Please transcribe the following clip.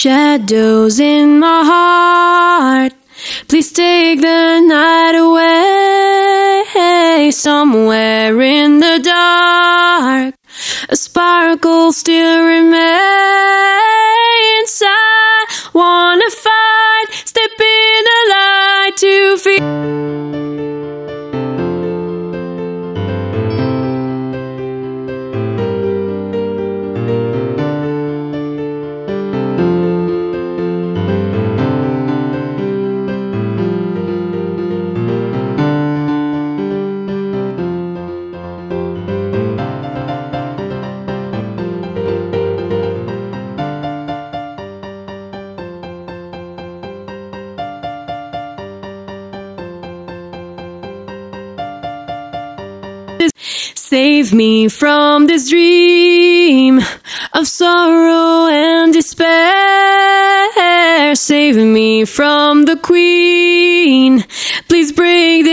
shadows in my heart. Please take the night away somewhere in the dark. A sparkle still remains. I wanna fight, step in the light to feel. Save me from this dream of sorrow and despair. Save me from the queen